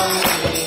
Hallelujah.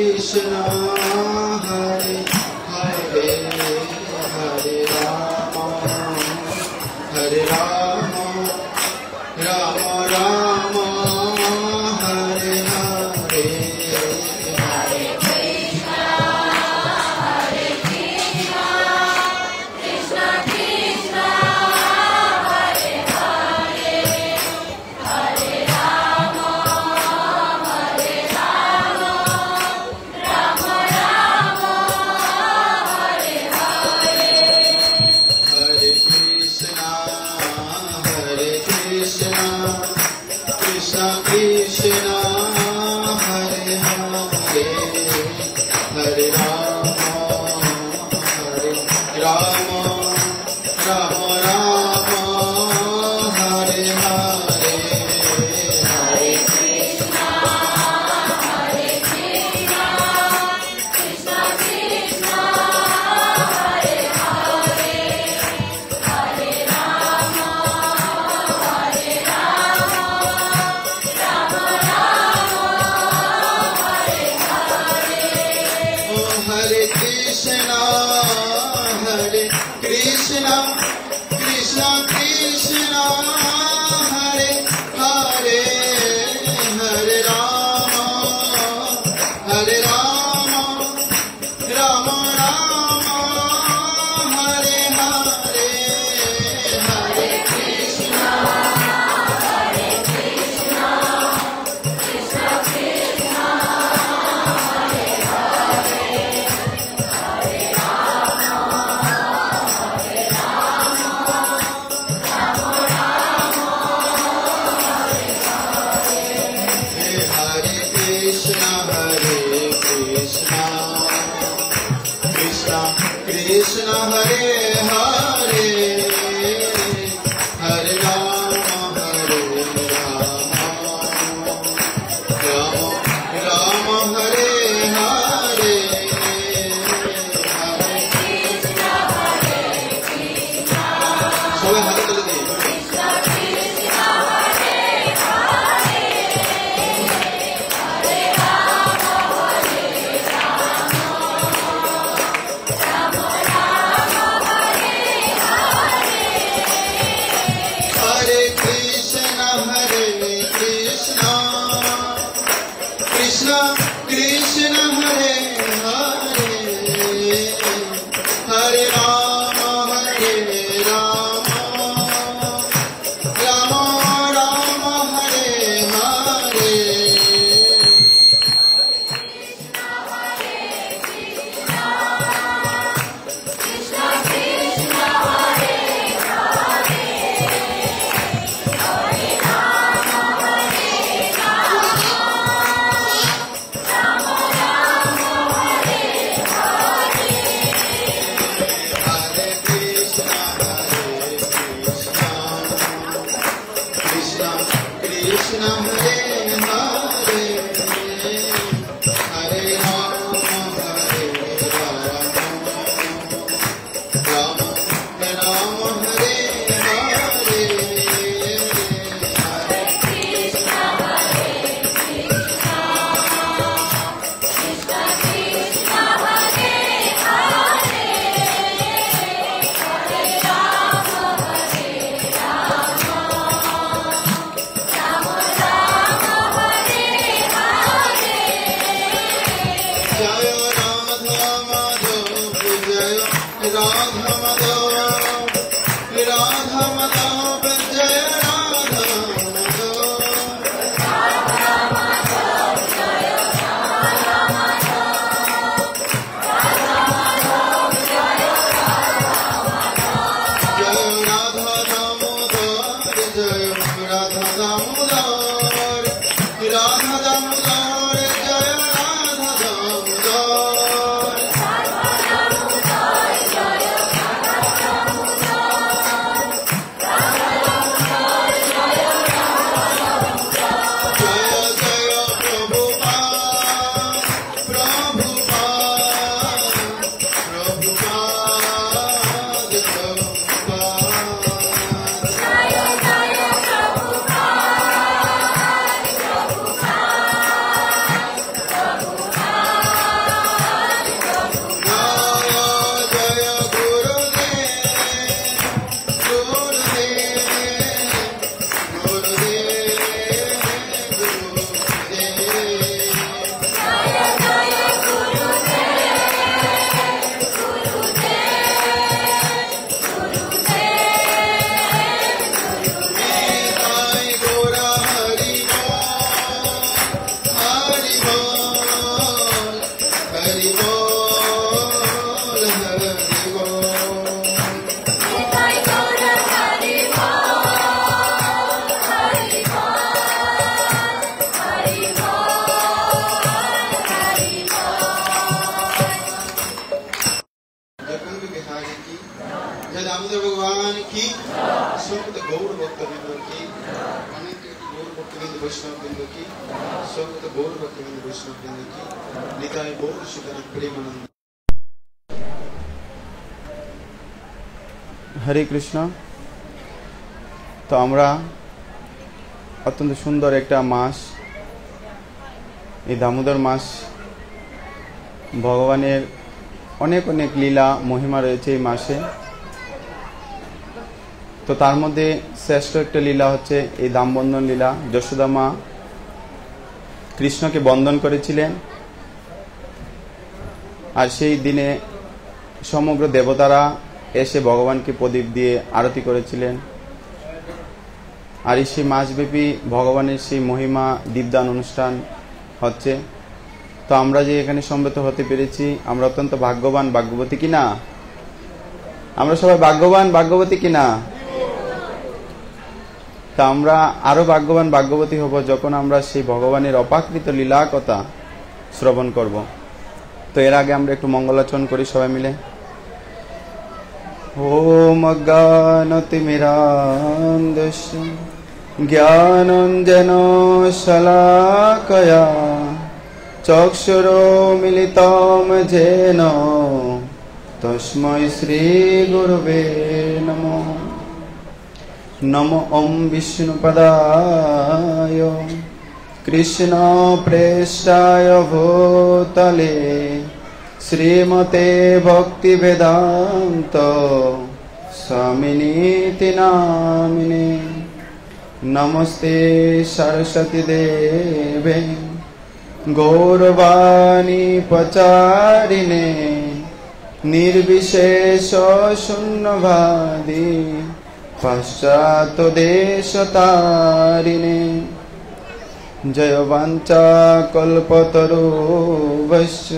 Krishna Hare. আমরা অত্যন্ত সুন্দর একটা মাস। এই দামোদর মাস, ভগবানের অনেক অনেক লীলা, মহিমা রয়েছে এই মাসে। তো তার মধ্যে শ্রেষ্ঠ একটা লীলা হচ্ছে এই দামবন্ধন লীলা। যশোদা মা কৃষ্ণকে বন্দন করেছিলেন। আর সেই দিনে সমগ্র দেবতারা এসে ভগবানকে প্রদীপ দিয়ে আরতি করেছিলেন। আর এই সেই মাসব্যাপী ভগবানের সেই মহিমা দীপদান অনুষ্ঠান হচ্ছে তো আমরা যে এখানে সম্মত হতে পেরেছি আমরা অত্যন্ত ভাগ্যবান ভাগ্যবতী কিনা আমরা সবাই ভাগ্যবান ভাগ্যবতী কিনা তা আমরা আরো ভাগ্যবান ভাগ্যবতী হব যখন আমরা সেই ভগবানের অপাকৃত লীলা কথা শ্রবণ করব তো এর আগে আমরা একটু মঙ্গলাচরণ করি সবাই মিলে ॐ अज्ञानतिमिरान्धस्य ज्ञानञ्जनशलाकया चक्षुरो मिलितं जेन तस्मै श्रीगुरुवे नमो नमो ॐ विष्णुपदाय कृष्णप्रेष्ठाय भूतले श्रीमते भक्तिवेदान्त स्वामिनीति नामिने नमस्ते सरस्वती देवे गौरवाणी पचारिणे निर्विशेष शून्यवादी पश्चात्देशतारिणे जय वाञ्छा कल्पतरुभश्च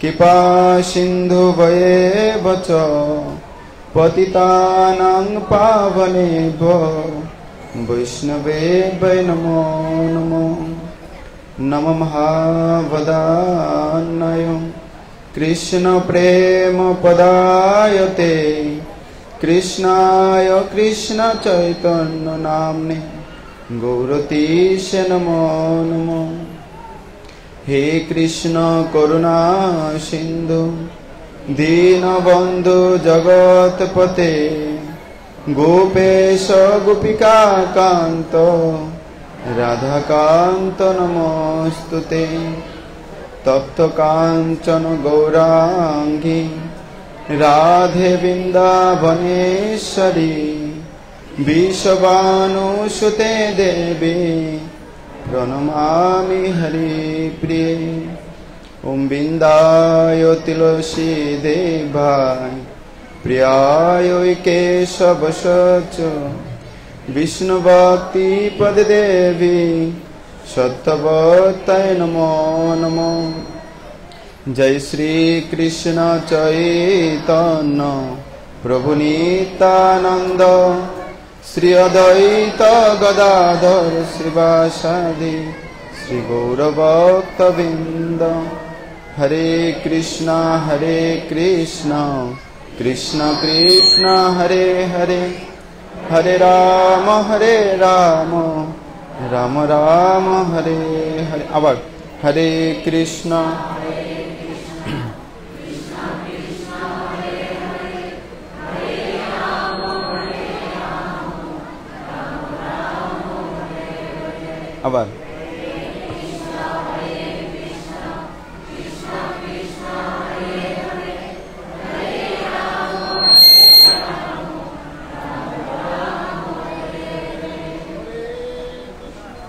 कृपा सिन्धुभयेव च पतितानां पावनेभ्यो वैष्णवे वै नमो नमो नम महावदान्नय कृष्णप्रेमपदायते कृष्णाय कृष्णचैतन्यनाम्ने गौरतीश नमो नमो हे कृष्ण करुणा सिन्धु दीनबन्धु जगत्पते गोपेश गोपिका कान्त राधाकान्त नमोऽस्तु ते तप्तकाञ्चन गौराङ्गी राधे वृन्दावनेश्वरी विश्ववानुसुते देवी प्रणमामि हरिप्रिये ॐ बिन्दाय तुलसी देवाय प्रियाय केशवश विष्णुभक्तिपददेवी सत्यवतय नमो नमो जय श्री कृष्ण चैतन्य प्रभु नित्यानन्द श्री अद्वैत गदाधर श्रीवासादि श्री गौरभक्तवृन्द हरे कृष्ण हरे कृष्ण कृष्ण कृष्ण हरे हरे हरे राम हरे राम राम राम, हरे हरे, आवाज़. हरे कृष्ण. आवाज़.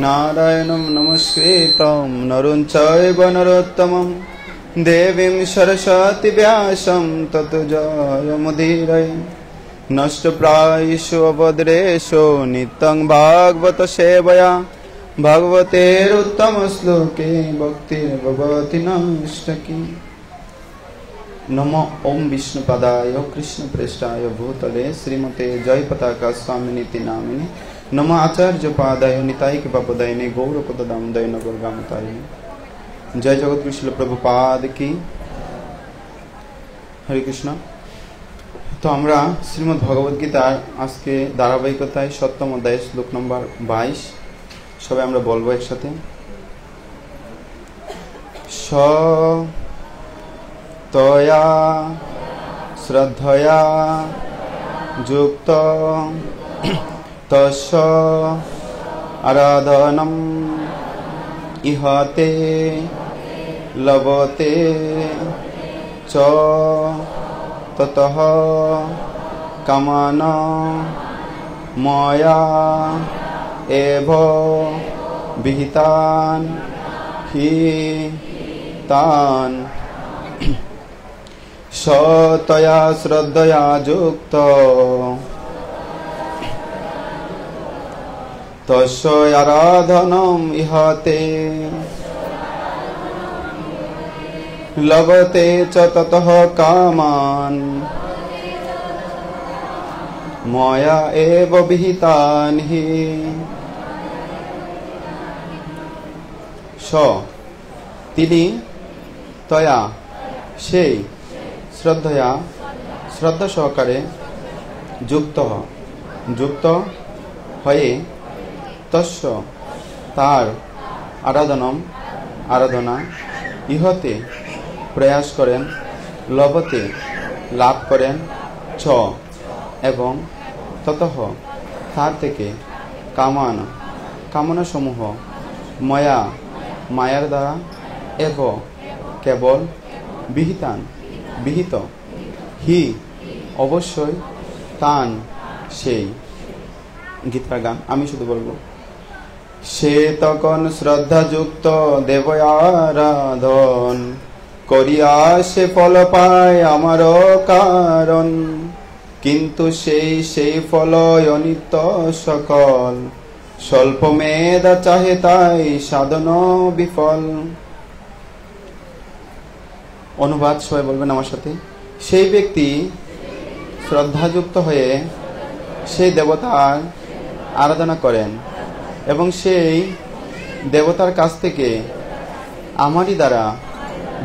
नारायणं नमस्कृतं नरुं चैव नरोत्तमं देवीं सरस्वती व्यासं तत् जयमुदीरय नष्टप्रायेषु अभद्रेषु नित्यं भागवतसेवया भगवतेरुत्तमश्लोके भक्तिर्भवति नष्टकी नम ओम विष्णुपदाय कृष्णप्रेष्ठाय भूतले श्रीमते जय पताका स्वामिनीति नामिने नम आचार्य पादाय निताय के बापदायने गौरपद दामोदय नगर गामताय জয় জগৎ কৃষ্ণ প্রভুপাদ কি হরে কৃষ্ণ তো আমরা শ্রীমদ্ ভগবদ গীতার আজকে ধারাবাহিকতায় সপ্তম অধ্যায় শ্লোক নম্বর বাইশ সবাই আমরা বলবো একসাথে স তয়া শ্রদ্ধয়া যুক্ত তস্য আরাধনম ইহতে লবতে চ ততঃ কামান ময়া এভ বিহিতান হি তান সতয়া শ্রদ্ধয়া যুক্ত তস্য আরাধনম ইহতে। লভতে চ ততঃ কামান। ময়া এব বিহিতান হি স। তিনি তয়া, সেই শ্রদ্ধয়া শ্রদ্ধা সহকারে যুক্ত যুক্ত হয়ে তস্য, তার আরাধনম, আরাধনা ইহতে প্রয়াস করেন লবতে লাভ করেন, ছ, এবং ততঃ তার থেকে কামান, কামনাসমূহ ময়া, মায়ার দ্বারা এব কেবল বিহিতান, বিহিত। হি অবশ্যই তান সেই গীতার গান। আমি শুধু বলব সে তখন শ্রদ্ধাযুক্ত দেবয়ারাধন, করিয়া সে ফল পায় আমারও কারণ। কিন্তু সেই সেই ফল অনিত্য সকল। স্বল্প মেধা চাহে তাই সাধন বিফল। অনুবাদ, সবাই বলবেন আমার সাথে। সেই ব্যক্তি শ্রদ্ধাযুক্ত হয়ে সেই দেবতার আরাধনা করেন। এবং সেই দেবতার কাছ থেকে আমারই দ্বারা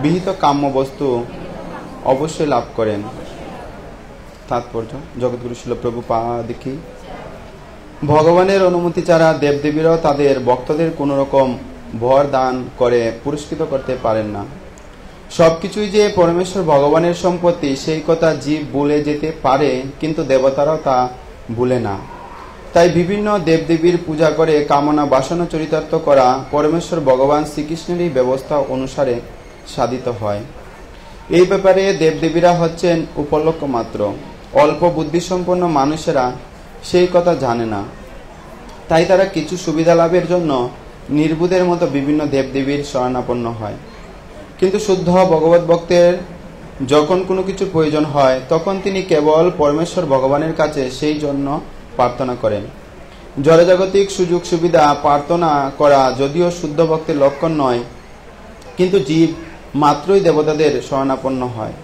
বিহিত কাম্য বস্তু অবশ্যই লাভ করেন। তাৎপর্য, জগৎগুরু শিল প্রভু পা দেখি ভগবানের অনুমতি ছাড়া দেবদেবীরাও তাদের ভক্তদের কোনো রকম ভর দান করে, পুরস্কৃত করতে পারেন না। সব কিছুই যে পরমেশ্বর ভগবানের সম্পত্তি, সেই কথা জীব ভুলে যেতে পারে, কিন্তু দেবতারাও তা ভুলে না। তাই বিভিন্ন দেবদেবীর পূজা করে কামনা বাসনা চরিতার্থ করা পরমেশ্বর ভগবান শ্রীকৃষ্ণেরই ব্যবস্থা অনুসারে সাধিত হয়। এই ব্যাপারে দেবদেবীরা হচ্ছেন উপলক্ষ মাত্র। অল্প বুদ্ধিসম্পন্ন মানুষেরা সেই কথা জানে না। তাই তারা কিছু সুবিধা লাভের জন্য নির্বুধের মতো বিভিন্ন দেবদেবীর শরণাপন্ন হয়। কিন্তু শুদ্ধ ভগবত ভক্তের যখন কোনো কিছু প্রয়োজন হয়, তখন তিনি কেবল পরমেশ্বর ভগবানের কাছে সেই জন্য প্রার্থনা করেন। জড়জাগতিক সুযোগ সুবিধা প্রার্থনা করা যদিও শুদ্ধ ভক্তের লক্ষণ নয়, কিন্তু জীব মাত্রই দেবতাদের শরণাপন্ন হয়,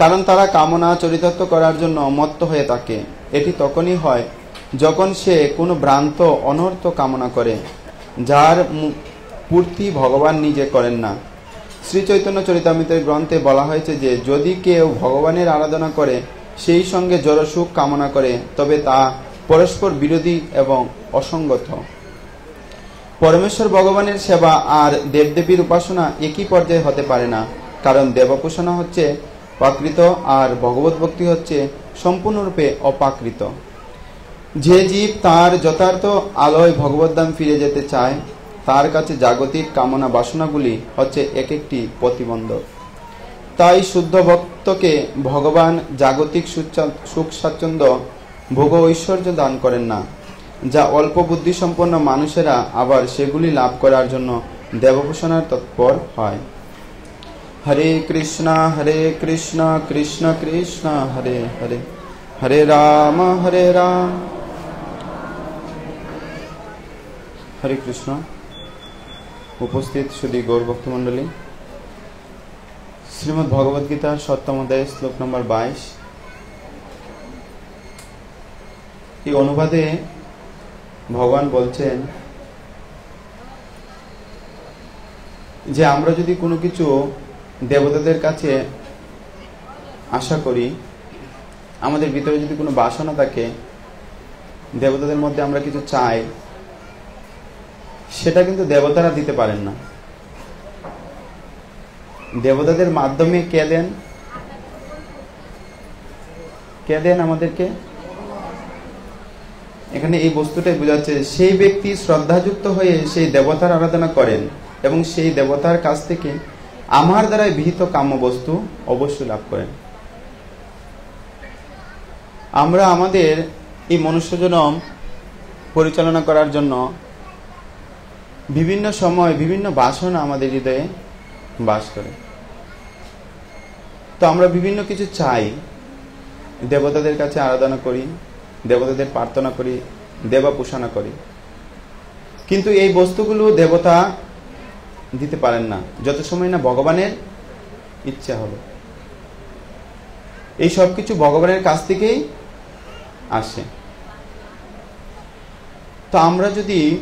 কারণ তারা কামনা চরিতার্থ করার জন্য মত্ত হয়ে থাকে। এটি তখনই হয় যখন সে কোনো ভ্রান্ত অনর্থ কামনা করে, যার পূর্তি ভগবান নিজে করেন না। শ্রী চৈতন্য চরিতামৃতের গ্রন্থে বলা হয়েছে যে, যদি কেউ ভগবানের আরাধনা করে, সেই সঙ্গে জড়সুখ কামনা করে, তবে তা পরস্পর বিরোধী এবং অসঙ্গত। পরমেশ্বর ভগবানের সেবা আর দেবদেবীর উপাসনা একই পর্যায়ে হতে পারে না, কারণ দেবোপাসনা হচ্ছে প্রাকৃত আর ভগবত ভক্তি হচ্ছে সম্পূর্ণরূপে অপাকৃত যে জীব তার যথার্থ আলোয় ভগবদ্ধাম ফিরে যেতে চায়, তার কাছে জাগতিক কামনা বাসনাগুলি হচ্ছে এক একটি প্রতিবন্ধক। তাই শুদ্ধ ভক্তকে ভগবান জাগতিক সুখ স্বাচ্ছন্দ্য ভোগ ঐশ্বর্য দান করেন না, যা অল্প বুদ্ধি সম্পন্ন মানুষেরা আবার সেগুলি লাভ করার জন্য দেবভূষণার তৎপর হয়। হরে কৃষ্ণ হরে কৃষ্ণ কৃষ্ণ কৃষ্ণ, হরে হরে হরে রাম হরে রাম। হরে কৃষ্ণ। উপস্থিত শুধু গৌর ভক্তমণ্ডলী। শ্রীমদ্ ভগবদ গীতার সপ্তম অধ্যায় শ্লোক নম্বর বাইশ। এই অনুবাদে ভগবান বলছেন যে আমরা যদি কোনো কিছু দেবতাদের কাছে আশা করি, আমাদের ভিতরে যদি কোনো বাসনা থাকে, দেবতাদের মধ্যে আমরা কিছু চাই, সেটা কিন্তু দেবতারা দিতে পারেন না। দেবতাদের মাধ্যমে কে দেন? কে দেন আমাদেরকে? এখানে এই বস্তুটাই বোঝাচ্ছে, সেই ব্যক্তি শ্রদ্ধাযুক্ত হয়ে সেই দেবতার আরাধনা করেন এবং সেই দেবতার কাছ থেকে আমার দ্বারাই বিহিত কাম্য বস্তু অবশ্যই লাভ করেন। আমরা আমাদের এই মনুষ্যজনম পরিচালনা করার জন্য বিভিন্ন সময় বিভিন্ন বাসনা আমাদের হৃদয়ে বাস করে। তো আমরা বিভিন্ন কিছু চাই, দেবতাদের কাছে আরাধনা করি দেবতাদের প্রার্থনা করি, দেবা পোষণা করি। কিন্তু এই বস্তুগুলো দেবতা দিতে পারেন না। যত সময় না ভগবানের ইচ্ছা হবে। এই সব কিছু ভগবানের কাছ থেকেই আসে। তো আমরা যদি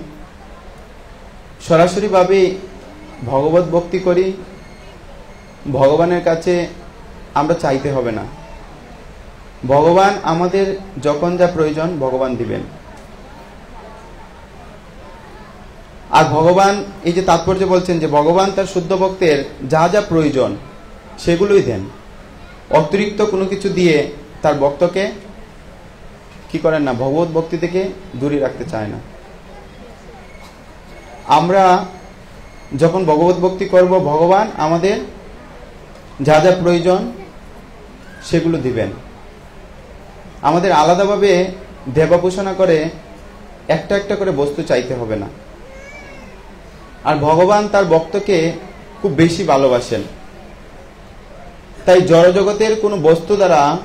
সরাসরিভাবে ভগবত ভক্তি করি, ভগবানের কাছে আমরা চাইতে হবে না। ভগবান আমাদের যখন যা প্রয়োজন, ভগবান দিবেন। আর ভগবান, এই যে তাৎপর্য বলছেন যে ভগবান তার শুদ্ধ ভক্তের যা যা প্রয়োজন, সেগুলোই দেন। অতিরিক্ত কোনো কিছু দিয়ে তার ভক্তকে কি করেন না, ভগবত ভক্তি থেকে দূরে রাখতে চায় না। আমরা যখন ভগবত ভক্তি করব, ভগবান আমাদের যা যা প্রয়োজন, সেগুলো দিবেন। আমাদের আলাদাভাবে দেবাপোষণা করে একটা একটা করে বস্তু চাইতে হবে না। আর ভগবান তার ভক্তকে খুব বেশি ভালোবাসেন। তাই জড়জগতের কোনো বস্তু দ্বারা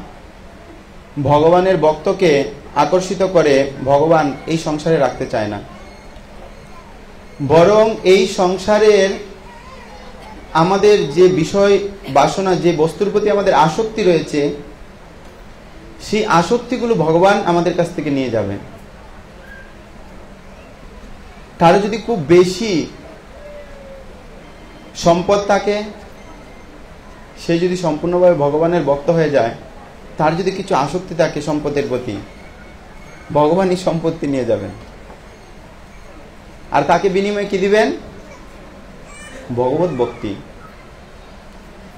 ভগবানের ভক্তকে আকর্ষিত করে ভগবান এই সংসারে রাখতে চায় না। বরং এই সংসারের আমাদের যে বিষয় বাসনা, যে বস্তুর প্রতি আমাদের আসক্তি রয়েছে সেই আসক্তিগুলো ভগবান আমাদের কাছ থেকে নিয়ে যাবেন। কারও যদি খুব বেশি সম্পদ থাকে, সে যদি সম্পূর্ণভাবে ভগবানের ভক্ত হয়ে যায়, তার যদি কিছু আসক্তি থাকে সম্পদের প্রতি, ভগবান এই সম্পত্তি নিয়ে যাবেন। আর তাকে বিনিময়ে কি দিবেন? ভগবত ভক্তি।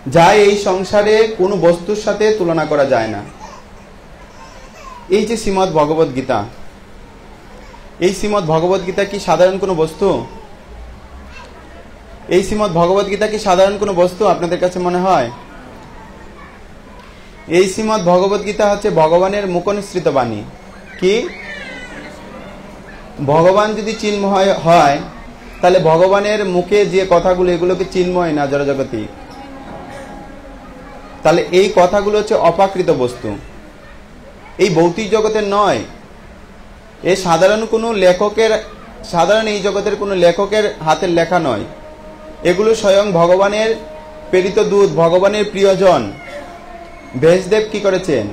যা এই সংসারে কোনো বস্তুর সাথে তুলনা করা যায় না। এই যে শ্রীমৎ ভগবত গীতা, এই শ্রীমৎ ভগবত গীতা কি সাধারণ কোনো বস্তু? এই শ্রীমৎ ভগবত গীতা কি সাধারণ কোনো বস্তু আপনাদের কাছে মনে হয়? এই শ্রীমৎ ভগবত গীতা হচ্ছে ভগবানের মুখনিসৃত বাণী। কি? ভগবান যদি চিন্ময় হয় তাহলে ভগবানের মুখে যে কথাগুলো, এগুলোকে চিন্ময় না জড়জগতি তাহলে এই কথাগুলো হচ্ছে অপাকৃত বস্তু। এই ভৌতিক জগতের নয়। এ সাধারণ কোনো লেখকের সাধারণ এই জগতের কোনো লেখকের হাতের লেখা নয়। এগুলো স্বয়ং ভগবানের প্রেরিত দূত, ভগবানের প্রিয়জন। ভেষদেব কি করেছেন?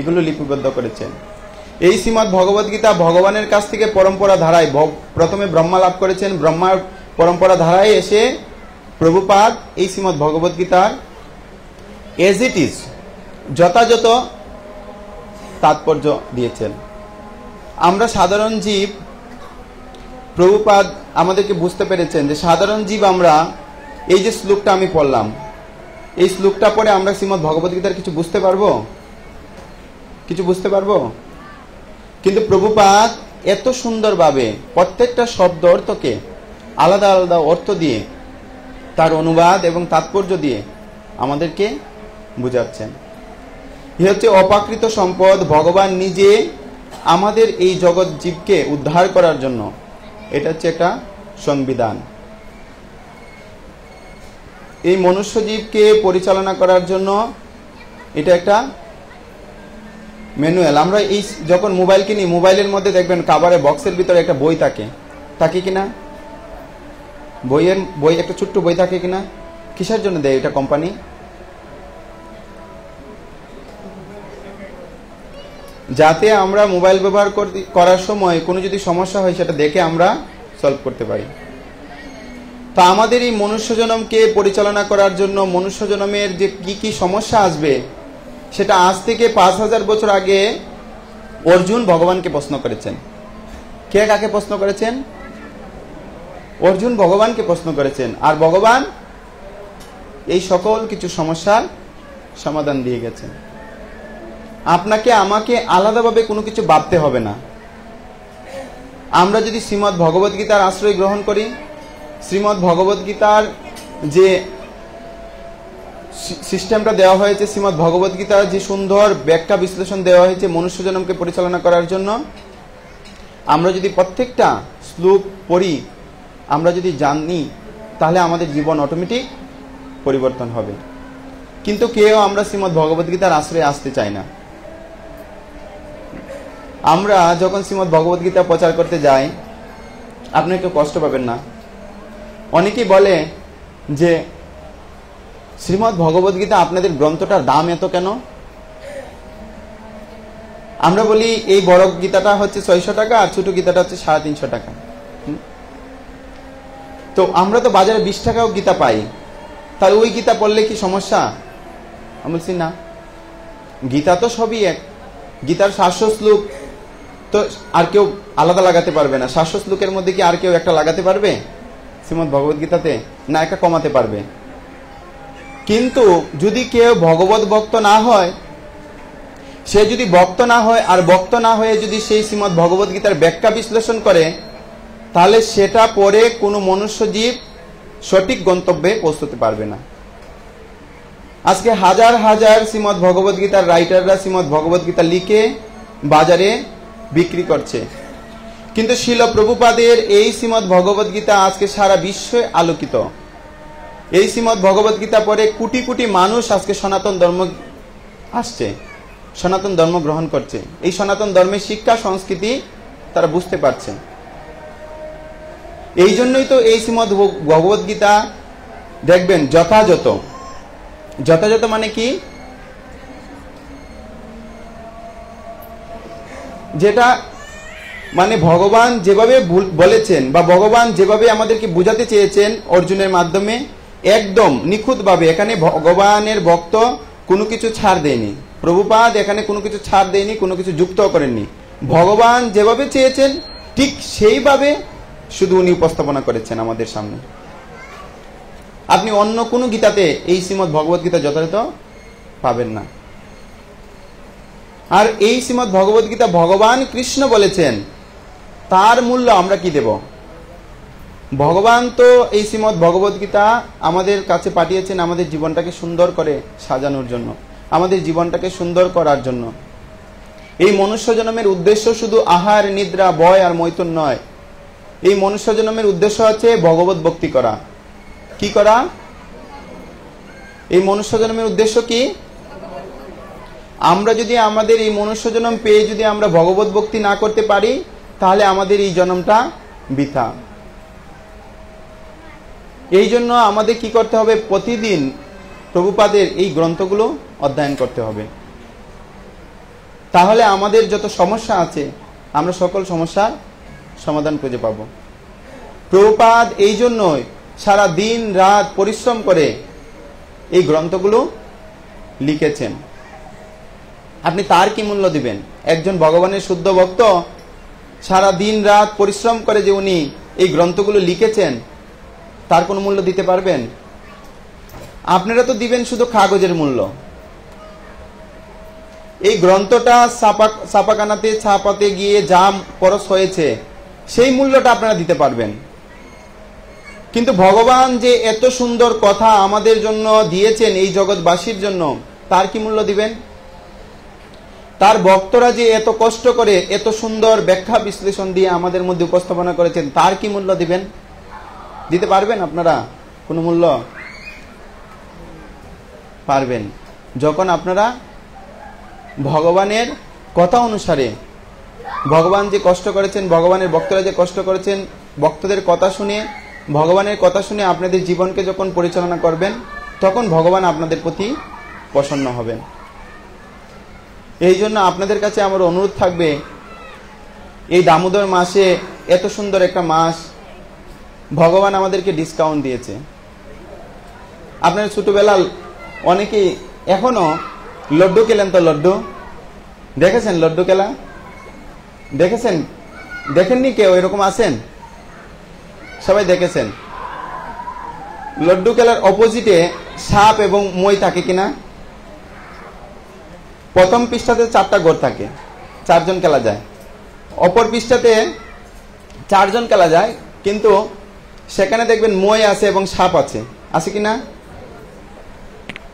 এগুলো লিপিবদ্ধ করেছেন। এই শ্রীমৎ ভগবত গীতা ভগবানের কাছ থেকে পরম্পরা ধারায় প্রথমে ব্রহ্মা লাভ করেছেন। ব্রহ্মার পরম্পরা ধারায় এসে প্রভুপাদ এই শ্রীমৎ ভগবত গীতার এজ ইট ইজ যথাযথ তাৎপর্য দিয়েছেন। আমরা সাধারণ জীব, প্রভুপাদ আমাদেরকে বুঝতে পেরেছেন যে সাধারণ জীব আমরা, এই যে শ্লোকটা আমি পড়লাম, এই শ্লোকটা পরে আমরা শ্রীমৎ ভগবত গীতার কিছু বুঝতে পারব? কিছু বুঝতে পারব? কিন্তু প্রভুপাদ এত সুন্দরভাবে প্রত্যেকটা শব্দ অর্থকে আলাদা আলাদা অর্থ দিয়ে, তার অনুবাদ এবং তাৎপর্য দিয়ে আমাদেরকে বুঝাচ্ছেন। হচ্ছে অপাকৃত সম্পদ ভগবান নিজে আমাদের এই জগৎ জীবকে উদ্ধার করার জন্য। এটা হচ্ছে একটা সংবিধান। এই মনুষ্য জীবকে পরিচালনা করার জন্য এটা একটা ম্যানুয়াল। আমরা এই যখন মোবাইল কিনি, মোবাইলের মধ্যে দেখবেন কাভারে বক্সের ভিতরে একটা বই থাকে। থাকে কিনা? বইয়ের, বই, একটা ছোট্ট বই থাকে কিনা? কিসের জন্য দেয় এটা কোম্পানি? যাতে আমরা মোবাইল ব্যবহার করার সময় কোনো যদি সমস্যা হয় সেটা দেখে আমরা সলভ করতে পারি। তা আমাদের এই মনুষ্য জনমকে পরিচালনা করার জন্য মনুষ্য জনমের যে কি কি সমস্যা আসবে, সেটা আজ থেকে পাঁচ হাজার বছর আগে অর্জুন ভগবানকে প্রশ্ন করেছেন। কে কাকে প্রশ্ন করেছেন? অর্জুন ভগবানকে প্রশ্ন করেছেন। আর ভগবান এই সকল কিছু সমস্যার সমাধান দিয়ে গেছেন। আপনাকে, আমাকে আলাদাভাবে কোনো কিছু ভাবতে হবে না। আমরা যদি শ্রীমদ্ ভগবত গীতার আশ্রয় গ্রহণ করি, শ্রীমদ্ ভগবত গীতার যে সিস্টেমটা দেওয়া হয়েছে, শ্রীমদ্ ভগবত গীতার যে সুন্দর ব্যাখ্যা বিশ্লেষণ দেওয়া হয়েছে মনুষ্য জনমকে পরিচালনা করার জন্য, আমরা যদি প্রত্যেকটা শ্লোক পড়ি, আমরা যদি জানি, তাহলে আমাদের জীবন অটোমেটিক পরিবর্তন হবে। কিন্তু কেউ আমরা শ্রীমদ্ ভগবদ্গীতার আশ্রয়ে আসতে চাই না। আমরা যখন শ্রীমদ্ ভগবত গীতা প্রচার করতে যাই, আপনি কেউ কষ্ট পাবেন না। অনেকেই বলে যে, শ্রীমদ্ ভগবত গীতা আপনাদের গ্রন্থটার দাম এত কেন? আমরা বলি, এই বড় গীতাটা হচ্ছে ছয়শো টাকা আর ছোট গীতাটা হচ্ছে সাড়ে তিনশো টাকা। তো আমরা তো বাজারে বিশ টাকাও গীতা পাই। তাহলে ওই গীতা পড়লে কি সমস্যা? আমি বলছি, না। গীতা তো সবই এক। গীতার সাতশো শ্লোক তো আর কেউ আলাদা লাগাতে পারবে না। শাশ্বত লোকের মধ্যে কি আর কেউ একটা লাগাতে পারবে? শ্রীমদ ভগবত গীতাতে না একটা কমাতে পারবে। কিন্তু যদি কেউ ভগবত ভক্ত না হয়, সে যদি ভক্ত না হয় আর ভক্ত না হয়ে যদি সেই শ্রীমদ ভগবত গীতার ব্যাখ্যা বিশ্লেষণ করে, তাহলে সেটা পরে কোনো মনুষ্য জীব সঠিক গন্তব্যে পৌঁছতে পারবে না। আজকে হাজার হাজার শ্রীমদ ভগবত গীতার রাইটাররা শ্রীমদ ভগবত গীতা লিখে বাজারে বিক্রি করছে। কিন্তু শিল প্রভুপাদের এই শ্রীমদ ভগবত গীতা আজকে সারা বিশ্বে আলোকিত। এই শ্রীমদ ভগবত গীতা পরে কোটি কোটি মানুষ আজকে সনাতন ধর্ম আসছে, সনাতন ধর্ম গ্রহণ করছে। এই সনাতন ধর্মের শিক্ষা, সংস্কৃতি তারা বুঝতে পারছে। এই জন্যই তো এই শ্রীমদ ভগবত গীতা, দেখবেন যথাযথ। যথাযথ মানে কি? যেটা মানে ভগবান যেভাবে বলেছেন বা ভগবান যেভাবে আমাদেরকে বুঝাতে চেয়েছেন অর্জুনের মাধ্যমে, একদম নিখুঁতভাবে এখানে ভগবানের ভক্ত কোনো কিছু ছাড় দেয়নি। প্রভুপাদ এখানে কোনো কিছু ছাড় দেয়নি, কোনো কিছু যুক্ত করেননি। ভগবান যেভাবে চেয়েছেন, ঠিক সেইভাবে শুধু উনি উপস্থাপনা করেছেন আমাদের সামনে। আপনি অন্য কোনো গীতাতে এই শ্রীমদ ভগবত গীতা যথাযথ পাবেন না। আর এই শ্রীমদ ভগবত গীতা ভগবান কৃষ্ণ বলেছেন, তার মূল্য আমরা কি দেব? ভগবান তো এই শ্রীমদ ভগবত গীতা আমাদের কাছে পাঠিয়েছেন আমাদের জীবনটাকে সুন্দর করে সাজানোর জন্য, আমাদের জীবনটাকে সুন্দর করার জন্য। এই মনুষ্য জন্মের উদ্দেশ্য শুধু আহার, নিদ্রা, বয় আর মৈথুন নয়। এই মনুষ্য জন্মের উদ্দেশ্য আছে ভগবত ভক্তি করা। কি করা? এই মনুষ্য জন্মের উদ্দেশ্য কি? আমরা যদি আমাদের এই মনুষ্য জন্ম পেয়ে যদি আমরা ভগবত ভক্তি না করতে পারি, তাহলে আমাদের এই জন্মটা বৃথা। এই জন্য আমাদের কি করতে হবে? প্রতিদিন প্রভুপাদের এই গ্রন্থগুলো অধ্যয়ন করতে হবে। তাহলে আমাদের যত সমস্যা আছে, আমরা সকল সমস্যার সমাধান খুঁজে পাব। প্রভুপাদ এই জন্যই সারা দিন রাত পরিশ্রম করে এই গ্রন্থগুলো লিখেছেন। আপনি তার কি মূল্য দিবেন? একজন ভগবানের শুদ্ধ ভক্ত সারা দিন রাত পরিশ্রম করে যে উনি এই গ্রন্থগুলো লিখেছেন, তার কোনো মূল্য দিতে পারবেন? আপনারা তো দিবেন শুধু কাগজের মূল্য। এই গ্রন্থটা ছাপা ছাপাখানাতে, ছাপাতে গিয়ে যা খরচ হয়েছে, সেই মূল্যটা আপনারা দিতে পারবেন। কিন্তু ভগবান যে এত সুন্দর কথা আমাদের জন্য দিয়েছেন এই জগৎবাসীর জন্য, তার কি মূল্য দিবেন? তার ভক্তরা যে এত কষ্ট করে, এত সুন্দর ব্যাখ্যা বিশ্লেষণ দিয়ে আমাদের মধ্যে উপস্থাপনা করেছেন, তার কি মূল্য দিবেন? দিতে পারবেন আপনারা? কোনো মূল্য? পারবেন। যখন আপনারা ভগবানের কথা অনুসারে, ভগবান যে কষ্ট করেছেন, ভগবানের ভক্তরা যে কষ্ট করেছেন, ভক্তদের কথা শুনে, ভগবানের কথা শুনে আপনাদের জীবনকে যখন পরিচালনা করবেন, তখন ভগবান আপনাদের প্রতি প্রসন্ন হবেন। এই জন্য আপনাদের কাছে আমার অনুরোধ থাকবে, এই দামোদর মাসে এত সুন্দর একটা মাস, ভগবান আমাদেরকে ডিসকাউন্ট দিয়েছে। আপনার ছোটোবেলা অনেকেই এখনও লড্ডু খেলেন তো লড্ডু? দেখেছেন লড্ডু খেলা? দেখেছেন? দেখেননি কেউ? এরকম আছেন? সবাই দেখেছেন। লড্ডু খেলার অপোজিটে সাপ এবং মই থাকে কিনা? প্রথম পৃষ্ঠাতে চারটা গোর থাকে, চারজন খেলা যায়। অপর পৃষ্ঠাতে চারজন খেলা যায়, কিন্তু সেখানে দেখবেন মই আছে এবং সাপ আছে। আছে কি না?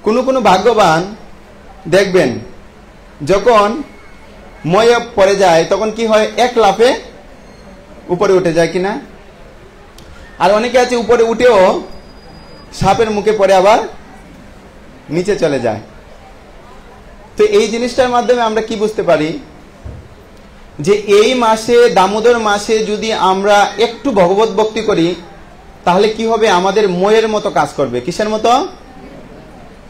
কোনো কোনো ভাগ্যবান দেখবেন, যখন মই পড়ে যায়, তখন কি হয়? এক লাফে উপরে উঠে যায় কিনা আর অনেকে আছে উপরে উঠেও সাপের মুখে পড়ে আবার নিচে চলে যায়। তো এই জিনিসটার মাধ্যমে আমরা কি বুঝতে পারি? যে এই মাসে, দামোদর মাসে যদি আমরা একটু ভগবত ভক্তি করি, তাহলে কি হবে? আমাদের ময়ের মতো কাজ করবে। কিসের মতো?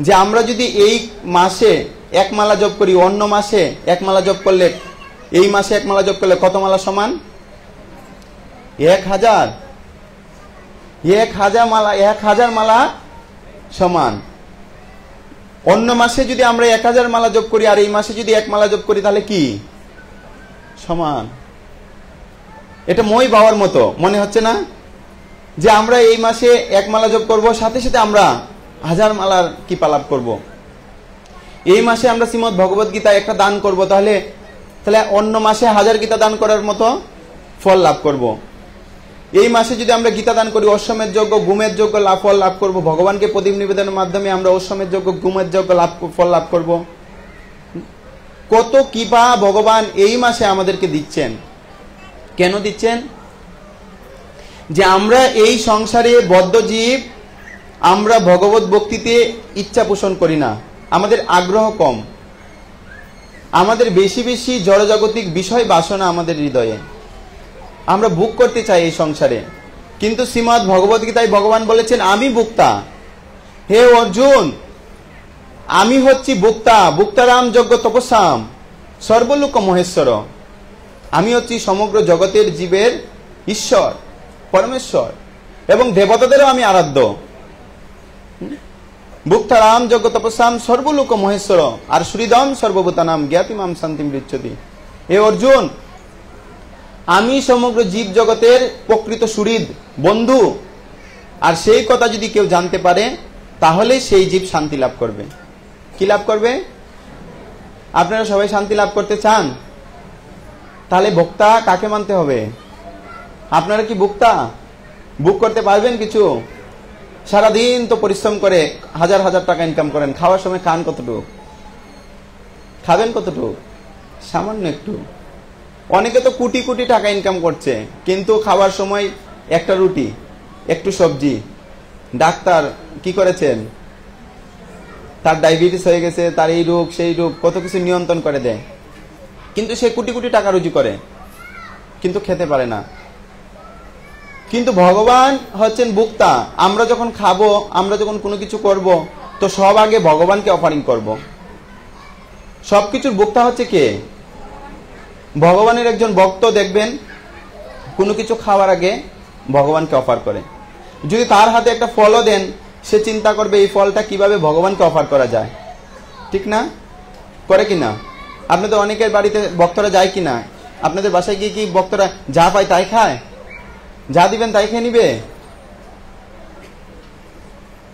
যে আমরা যদি এই মাসে এক মালা জপ করি, অন্য মাসে এক মালা জপ করলে, এই মাসে এক মালা জপ করলে কত মালা সমান? এক হাজার। এক হাজার মালা, এক হাজার মালা সমান। অন্য মাসে যদি আমরা এক হাজার মালা জপ করি, আর এই মাসে যদি এক মালা জপ করি, তাহলে কি? সমান। এটা মই বাবার মতো। মনে হচ্ছে না? যে আমরা এই মাসে এক মালা জপ করব, সাথে সাথে আমরা হাজার মালার কি পালাপ করব? এই মাসে আমরা শ্রীমদ ভগবত গীতা একটা দান করব, তাহলে তাহলে অন্য মাসে হাজার গীতা দান করার মতো ফল লাভ করব। এই মাসে যদি আমরা গীতা দান করি অশ্বমের যোগ্য গুমের যোগ্য লাভ, ফল লাভ করব। ভগবানকে প্রদীপ নিবেদনের মাধ্যমে আমরা অশ্বমের যোগ্য গুমের যোগ্য লাভ, ফল লাভ করব। কত কৃপা ভগবান এই মাসে আমাদেরকে দিচ্ছেন। কেন দিচ্ছেন? যে আমরা এই সংসারে বদ্ধ জীব, আমরা ভগবত ভক্তিতে ইচ্ছা পোষণ করি না। আমাদের আগ্রহ কম। আমাদের বেশি বেশি জড়জাগতিক বিষয় বাসনা আমাদের হৃদয়ে। আমরা বুক করতে চাই এই সংসারে। কিন্তু শ্রীমৎ ভগবত গীতায় ভগবান বলেছেন, আমি বুক্তা হে অর্জুন, আমি হচ্ছি বুক্তা বুক্তারাম যজ্ঞ তপস্যাম। সর্বলোক মহেশ্বর। আমি হচ্ছি সমগ্র জগতের জীবের ঈশ্বর, পরমেশ্বর এবং দেবতাদেরও আমি আরাধ্য। বুক্তারাম যজ্ঞ তপস্যাম, সর্বলোক মহেশ্বর। আর শ্রীদম সর্বভূতানাম জ্ঞাতিমাম শান্তিম রিচ্ছতি। হে অর্জুন আমি সমগ্র জীব জগতের প্রকৃত সুরিদ বন্ধু। আর সেই কথা যদি কেউ জানতে পারে, তাহলে সেই জীব শান্তি লাভ করবে। কি লাভ করবে? আপনারা সবাই শান্তি লাভ করতে চান? তাহলে বক্তা কাকে মানতে হবে? আপনারা কি বুকতা বুক করতে পারবেন কিছু? সারাদিন তো পরিশ্রম করে হাজার হাজার টাকা ইনকাম করেন, খাওয়ার সময় খান কতটুকু? খাবেন কতটুকু? সামান্য একটু। অনেকে তো কোটি কোটি টাকা ইনকাম করছে, কিন্তু খাওয়ার সময় একটা রুটি, একটু সবজি। ডাক্তার কি করেছেন? তার ডায়াবেটিস হয়ে গেছে, তার এই রোগ, সেই রোগ, কত কিছু নিয়ন্ত্রণ করে দেয়। কিন্তু সে কোটি কোটি টাকা রুজি করে, কিন্তু খেতে পারে না। কিন্তু ভগবান হচ্ছেন বুক্তা আমরা যখন খাব, আমরা যখন কোনো কিছু করব, তো সব আগে ভগবানকে অফারিং করব। সবকিছুর বুক্তা হচ্ছে কে? ভগবানের একজন ভক্ত দেখবেন, কোনো কিছু খাওয়ার আগে ভগবানকে অফার করে। যদি তার হাতে একটা ফলও দেন, সে চিন্তা করবে, এই ফলটা কীভাবে ভগবানকে অফার করা যায়? ঠিক না? করে কি না আপনাদের অনেকের বাড়িতে ভক্তরা যায় কি না আপনাদের বাসায় গিয়ে কি ভক্তরা যা পায় তাই খায়? যা দিবেন তাই খেয়ে নিবে?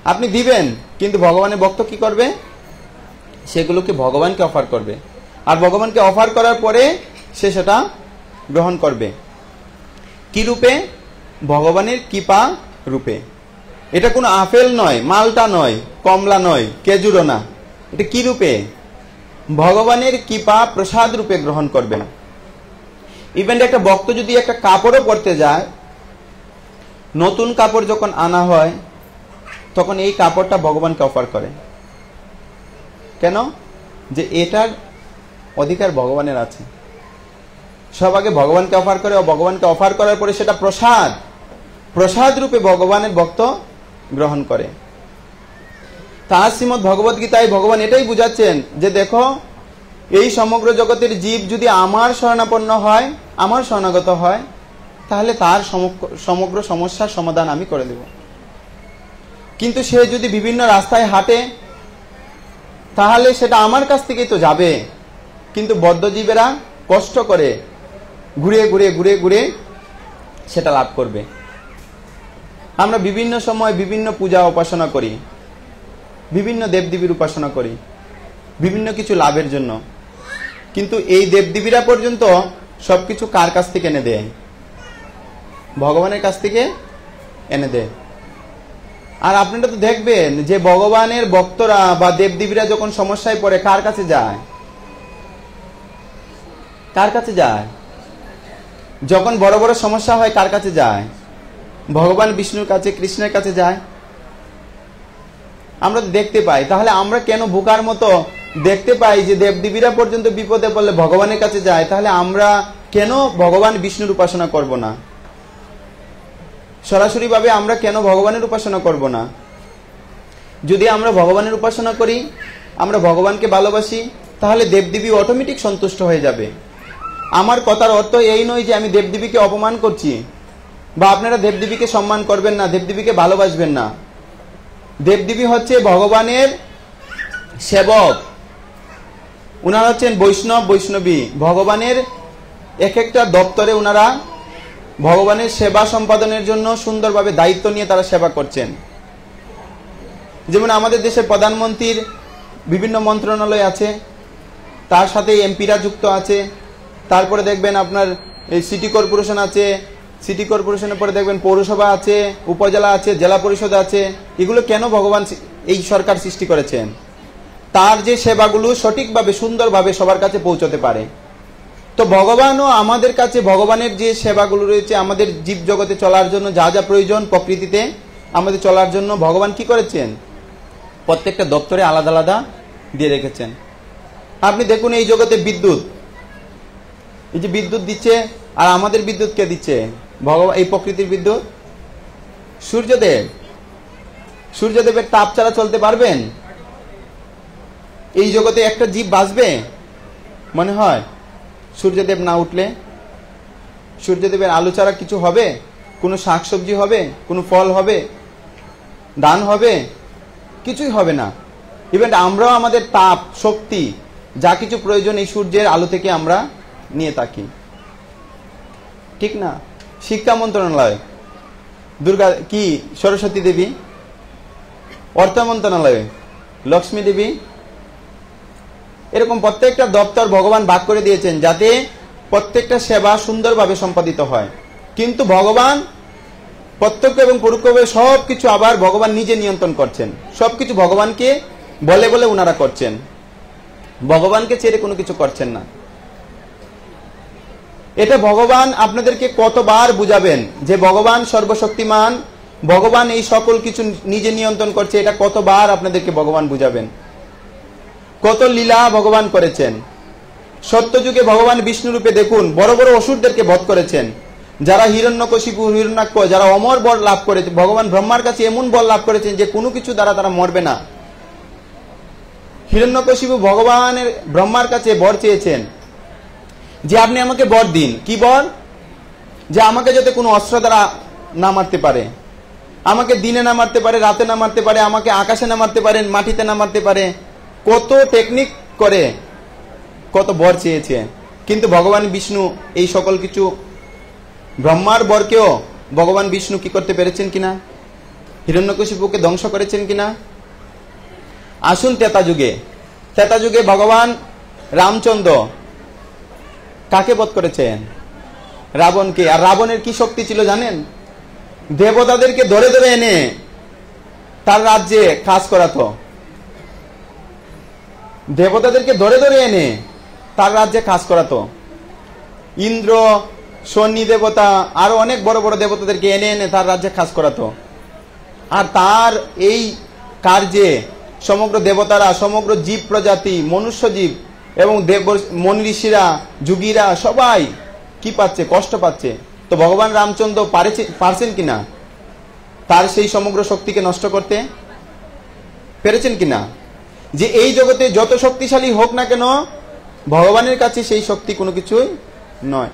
আপনি দিবেন, কিন্তু ভগবানের ভক্ত কি করবে? সেগুলোকে ভগবানকে অফার করবে। আর ভগবানকে অফার করার পরে সে সেটা গ্রহণ করবে। কি রূপে? ভগবানের কৃপা রূপে। এটা কোনো আপেল নয়, মালটা নয়, কমলা নয় কেজুরও না। এটা কি রূপে? ভগবানের কৃপা প্রসাদ রূপে গ্রহণ করবেন ইভেন একটা ভক্ত যদি একটা কাপড়ও পরতে যায়, নতুন কাপড় যখন আনা হয়, তখন এই কাপড়টা ভগবানকে অফার করে। কেন? যে এটার অধিকার ভগবানের আছে। সব আগে ভগবানকে অফার করে ও ভগবানকে অফার করার পরে সেটা প্রসাদ। প্রসাদ রূপে ভগবানের ভক্ত গ্রহণ করে। তার শ্রীমদ ভগবত গীতায় ভগবান এটাই বুঝাচ্ছেন যে দেখো, এই সমগ্র জগতের জীব যদি আমার শরণাপন্ন হয়, আমার শরণাগত হয়, তাহলে তার সমগ্র সমস্যার সমাধান আমি করে দেব। কিন্তু সে যদি বিভিন্ন রাস্তায় হাঁটে, তাহলে সেটা আমার কাছ থেকেই তো যাবে। কিন্তু বদ্ধজীবেরা কষ্ট করে ঘুরে ঘুরে ঘুরে ঘুরে সেটা লাভ করবে। আমরা বিভিন্ন সময় বিভিন্ন পূজা উপাসনা করি, বিভিন্ন দেবদেবীর উপাসনা করি, বিভিন্ন কিছু লাভের জন্য। কিন্তু এই দেবদেবীরা পর্যন্ত সব কিছু কার কাছ থেকে এনে দেয়? ভগবানের কাছ থেকে এনে দেয়। আর আপনারা তো দেখবেন যে ভগবানের ভক্তরা বা দেবদেবীরা যখন সমস্যায় পড়ে, কার কাছে যায়? কার কাছে যায়? যখন বড় বড় সমস্যা হয়, কার কাছে যায়? ভগবান, বিষ্ণুর কাছে, কৃষ্ণের কাছে যায়? আমরা তো দেখতে পাই। তাহলে আমরা কেন বোকার মতো দেখতে পাই যে দেবদেবীরা পর্যন্ত বিপদে পড়লে ভগবানের কাছে যায়? তাহলে আমরা কেন ভগবান, বিষ্ণুর উপাসনা করব না? সরাসরি ভাবে আমরা কেন ভগবানের উপাসনা করব না? যদি আমরা ভগবানের উপাসনা করি, আমরা ভগবানকে ভালোবাসি, তাহলে দেবদেবী অটোমেটিক সন্তুষ্ট হয়ে যাবে। আমার কথার অর্থ এই নয় যে আমি দেবদেবীকে অপমান করছি। বা আপনারা দেবদেবীকে সম্মান করবেন না, দেবদেবীকে ভালোবাসবেন না। দেবদেবী হচ্ছে ভগবানের সেবক। উনারা হচ্ছেন বৈষ্ণব, বৈষ্ণবী। ভগবানের এক একটা দপ্তরে ওনারা ভগবানের সেবা সম্পাদনের জন্য সুন্দরভাবে দায়িত্ব নিয়ে তারা সেবা করছেন। যেমন আমাদের দেশের প্রধানমন্ত্রীর বিভিন্ন মন্ত্রণালয় আছে, তার সাথে এমপিরা যুক্ত আছে। তারপরে দেখবেন আপনার এই সিটি কর্পোরেশন আছে, সিটি কর্পোরেশনের পরে দেখবেন পৌরসভা আছে, উপজেলা আছে, জেলা পরিষদ আছে। এগুলো কেন ভগবান এই সরকার সৃষ্টি করেছেন? তার যে সেবাগুলো সঠিকভাবে, সুন্দরভাবে সবার কাছে পৌঁছতে পারে। তো ভগবানও আমাদের কাছে, ভগবানের যে সেবাগুলো রয়েছে, আমাদের জীব জগতে চলার জন্য যা যা প্রয়োজন প্রকৃতিতে, আমাদের চলার জন্য ভগবান কি করেছেন? প্রত্যেকটা দপ্তরে আলাদা আলাদা দিয়ে রেখেছেন। আপনি দেখুন এই জগতে বিদ্যুৎ। এই যে বিদ্যুৎ দিচ্ছে, আর আমাদের বিদ্যুৎ কে দিচ্ছে? ভগবান, এই প্রকৃতির বিদ্যুৎ? সূর্যদেব। সূর্যদেবের তাপ ছাড়া চলতে পারবেন? এই জগতে একটা জীব বাঁচবে? মনে হয়। সূর্যদেব না উঠলে? সূর্যদেবের আলু ছাড়া কিছু হবে? কোনো শাকসবজি হবে? কোনো ফল হবে? দান হবে? কিছুই হবে না। ইভেন আমরাও আমাদের তাপ, শক্তি, যা কিছু প্রয়োজন এই সূর্যের আলো থেকে আমরা নিয়ে থাকি। ঠিক না? শিক্ষা মন্ত্রণালয়। দুর্গা, কি? সরস্বতী দেবী? অর্থ মন্ত্রণালয়। লক্ষ্মী দেবী? এরকম প্রত্যেকটা দপ্তর ভগবান ভাগ করে দিয়েছেন যাতে প্রত্যেকটা সেবা সুন্দরভাবে সম্পাদিত হয়। কিন্তু ভগবান প্রত্যক্ষ এবং পরোক্ষভাবে সব কিছু আবার ভগবান নিজে নিয়ন্ত্রণ করছেন। সব কিছু ভগবানকে বলে বলে ওনারা করছেন। ভগবানকে ছেড়ে কোনো কিছু করছেন না। এটা ভগবান আপনাদেরকে কতবার বুঝাবেন যে ভগবান সর্বশক্তিমান, ভগবান এই সকল কিছু নিজে নিয়ন্ত্রণ করছে, এটা কতবার আপনাদেরকে ভগবান বুঝাবেন? কত লীলা ভগবান করেছেন? সত্যযুগে ভগবান বিষ্ণু রূপে দেখুন, বড় বড় অসুরদেরকে বধ করেছেন। যারা হিরণ্যকশিপু হিরণ্যাক্ষ যারা অমর বর লাভ করেছে, ভগবান ব্রহ্মার কাছে এমন বল লাভ করেছেন যে কোনো কিছু দ্বারা তারা মরবে না। হিরণ্যকশিপু ভগবানের ব্রহ্মার কাছে বর চেয়েছেন। যে আপনি আমাকে বর দিন। কি বর? যে আমাকে যাতে কোনো অস্ত্র দ্বারা না মারতে পারে। আমাকে দিনে না মারতে পারে, রাতে না মারতে পারে, আমাকে আকাশে না মারতে পারেন মাটিতে না মারতে পারে। কত টেকনিক করে, কত বর চেয়েছে। কিন্তু ভগবান বিষ্ণু এই সকল কিছু ব্রহ্মার বরকেও ভগবান বিষ্ণু কি করতে পেরেছেন কিনা? হিরণ্যকশিপুকে ধ্বংস করেছেন কিনা? আসুন তেতা যুগে। তেতা যুগে ভগবান রামচন্দ্র কাকে বধ করেছেন? রাবণকে। আর রাবণের কি শক্তি ছিল জানেন? দেবতাদেরকে ধরে ধরে এনে তার রাজ্যে কাজ করাতো। দেবতাদেরকে ধরে ধরে এনে তার রাজ্যে কাজ করাতো। ইন্দ্র, শনি দেবতা, আরও অনেক বড় বড় দেবতাদেরকে এনে এনে তার রাজ্যে কাজ করাতো। আর তার এই কার্যে সমগ্র দেবতারা, সমগ্র জীব প্রজাতি, মনুষ্য জীব এবং দেব মনি ঋষিরা, যুগীরা সবাই কি পাচ্ছে, কষ্ট পাচ্ছে। তো ভগবান রামচন্দ্র পারেছে, পারছেন কিনা? তার সেই সমগ্র শক্তিকে নষ্ট করতে পেরেছেন কিনা? যে এই জগতে যত শক্তিশালী হোক না কেন, ভগবানের কাছে সেই শক্তি কোনো কিছুই নয়।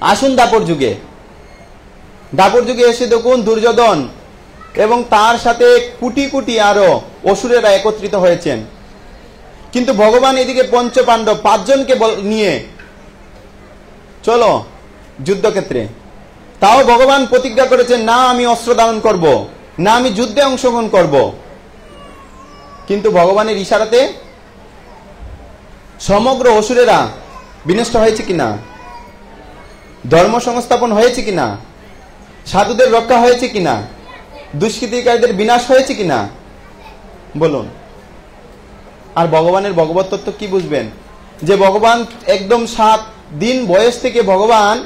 আসুন দাপর যুগে। দাপর যুগে এসে দেখুন দুর্যোধন এবং তার সাথে কুটি কুটি আরও অসুরেরা একত্রিত হয়েছেন। কিন্তু ভগবান এদিকে পঞ্চ পাণ্ডব পাঁচজনকে নিয়ে। চলো, যুদ্ধক্ষেত্রে। তাও ভগবান প্রতিজ্ঞা করেছেন, না, আমি অস্ত্র ধারণ করব। না, আমি যুদ্ধে অংশগ্রহণ করব। কিন্তু ভগবানের ইশারাতে সমগ্র অসুরেরা বিনষ্ট হয়েছে কিনা? ধর্ম সংস্থাপন হয়েছে কিনা? সাধুদের রক্ষা হয়েছে কিনা? দুষ্কৃতিকারীদের বিনাশ হয়েছে কিনা? বলুন। আর ভগবানের ভগবত তত্ত্ব কি বুঝবেন? যে ভগবান একদম সাত দিন বয়স থেকে ভগবান,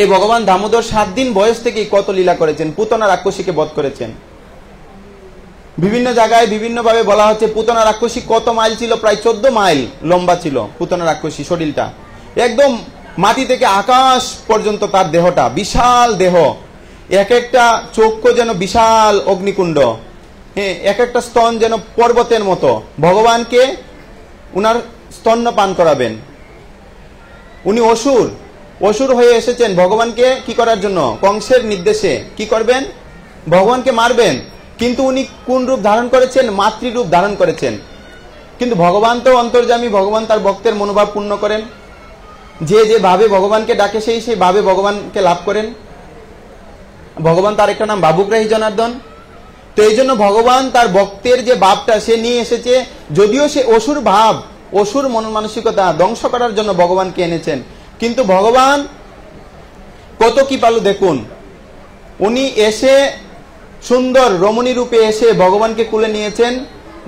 এই ভগবান দামোদর সাত দিন বয়স থেকেই কত লীলা করেছেন? পুতনা রাক্ষসীকে বধ করেছেন। বিভিন্ন জায়গায় বিভিন্ন ভাবে বলা হচ্ছে পুতনা রাক্ষসী কত মাইল ছিল? প্রায় চোদ্দ মাইল লম্বা ছিল পুতনা রাক্ষসী শরীরটা। একদম মাটি থেকে আকাশ পর্যন্ত তার দেহটা, বিশাল দেহ। এক একটা চক্ষু যেন বিশাল অগ্নিকুণ্ড। এক একটা স্তন যেন পর্বতের মতো। ভগবানকে উনার স্তন্য পান করাবেন। উনি অসুর। অসুর হয়ে এসেছেন। ভগবানকে কি করার জন্য? কংসের নির্দেশে কি করবেন? ভগবানকে মারবেন। কিন্তু উনি কোন রূপ ধারণ করেছেন? মাতৃরূপ ধারণ করেছেন। কিন্তু ভগবান তো অন্তর্জামী ভগবান তার ভক্তের মনোভাব পূর্ণ করেন। যে যে ভাবে ভগবানকে ডাকে, সেই সেই ভাবে ভগবানকে লাভ করেন। ভগবান তার একটা নাম বাবুগ্রাহী জনার্দন। তো এই জন্য ভগবান তার ভক্তের যে ভাবটা সে নিয়ে এসেছে, যদিও সে অসুর ভাব, অসুর মন মানসিকতা ধ্বংস করার জন্য ভগবানকে এনেছেন। কিন্তু ভগবান কত কি পালু দেখুন। উনি এসে সুন্দর রমণী রূপে এসে ভগবানকে কুলে নিয়েছেন,